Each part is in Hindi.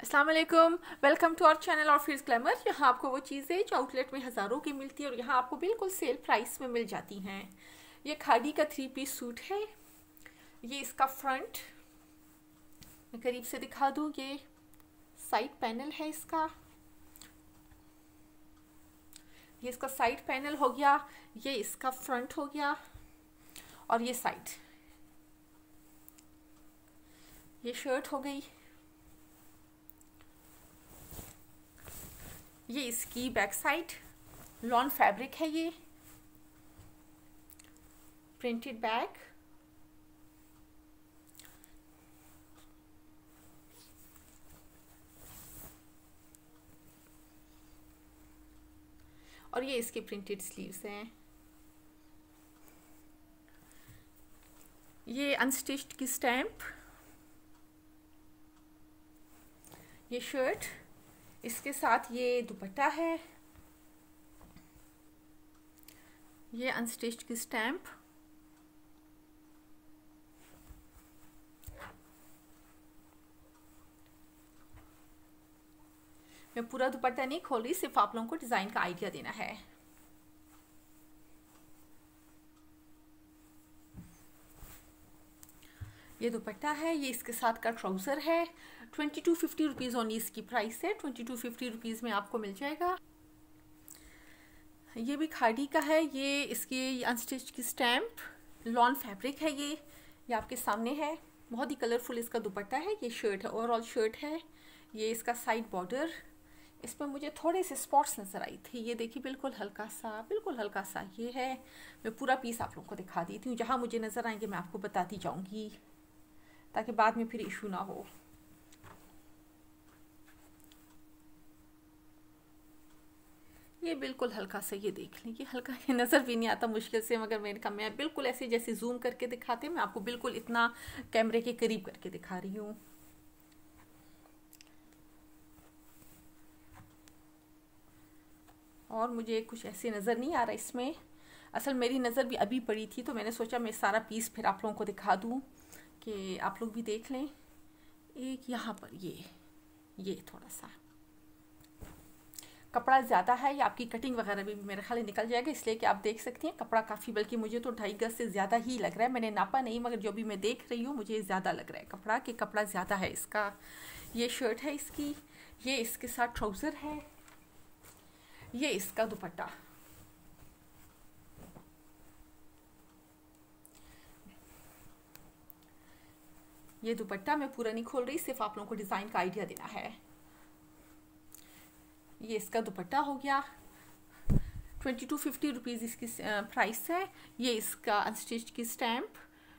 वालेकुम वेलकम टू आवर चैनल और फिर ग्लैमर यहाँ आपको वो चीज़ें जो आउटलेट में हज़ारों की मिलती है और यहाँ आपको बिल्कुल सेल प्राइस में मिल जाती हैं। ये खादी का थ्री पीस सूट है। ये इसका फ्रंट मैं करीब से दिखा दूँ, ये साइड पैनल है इसका। ये इसका साइड पैनल हो गया, ये इसका फ्रंट हो गया और ये साइड ये शर्ट हो गई। ये इसकी बैक साइड लॉन फैब्रिक है ये। प्रिंटेड बैग और ये इसके प्रिंटेड स्लीव्स हैं। ये अनस्टिच्ड की स्टैम्प ये शर्ट इसके साथ ये दुपट्टा है। ये अनस्टिच्ड की स्टैम्प मैं पूरा दुपट्टा नहीं खोली सिर्फ़ आप लोगों को डिज़ाइन का आइडिया देना है। ये दुपट्टा है, ये इसके साथ का ट्राउज़र है। Twenty two fifty rupees only इसकी प्राइस है। ट्वेंटी टू फिफ्टी रुपीज़ में आपको मिल जाएगा। ये भी खाड़ी का है। ये इसकी अनस्टिच की स्टैम्प लॉन फैब्रिक है ये। ये आपके सामने है। बहुत ही कलरफुल इसका दुपट्टा है। ये शर्ट है ओवरऑल शर्ट है। ये इसका साइड बॉर्डर इसमें मुझे थोड़े से स्पॉट्स नज़र आई थी। ये देखिए, बिल्कुल हल्का सा, बिल्कुल हल्का सा ये है। मैं पूरा पीस आप लोगों को दिखा देती हूँ। जहाँ मुझे नज़र आएँगे, मैं आपको बताती जाऊँगी। ताकि बाद में फिर इशू ना हो। ये बिल्कुल हल्का सा ये देख लें, ये हल्का ये नज़र भी नहीं आता मुश्किल से, मगर मैंने कहा मैं बिल्कुल ऐसे जैसे जूम करके दिखाते मैं आपको बिल्कुल इतना कैमरे के करीब करके दिखा रही हूँ। और मुझे कुछ ऐसे नज़र नहीं आ रहा इसमें। असल मेरी नज़र भी अभी पड़ी थी तो मैंने सोचा मैं सारा पीस फिर आप लोगों को दिखा दूँ। कि आप लोग भी देख लें। एक यहाँ पर, ये ये थोड़ा सा। कपड़ा ज़्यादा है या आपकी कटिंग वगैरह भी मेरे ख्याल निकल जाएगा, इसलिए कि आप देख सकती हैं। कपड़ा काफ़ी, बल्कि मुझे तो ढाई गज से ज़्यादा ही लग रहा है। मैंने नापा नहीं, मगर जो भी मैं देख रही हूँ, मुझे ज़्यादा लग रहा है कपड़ा कि कपड़ा ज़्यादा है इसका। ये शर्ट है इसकी, ये इसके साथ ट्राउज़र है, ये इसका दुपट्टा। ये दुपट्टा मैं पूरा नहीं खोल रही, सिर्फ़ आप लोगों को डिज़ाइन का आइडिया देना है। ये इसका दुपट्टा हो गया। ट्वेंटी टू फिफ्टी रुपीज़ इसकी प्राइस है। ये इसका अनस्टिच की stamp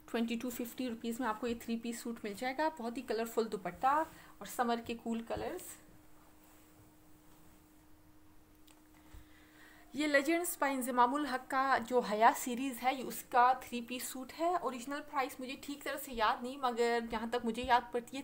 twenty two fifty rupees में आपको ये थ्री पीस सूट मिल जाएगा। बहुत ही कलरफुल दुपट्टा और समर के कूल कलर्स ये लेजेंड्स बाई इंजमामुल हक का जो हया सीरीज़ है उसका थ्री पीस सूट है। ओरिजिनल प्राइस मुझे ठीक तरह से याद नहीं, मगर जहाँ तक मुझे याद पड़ती है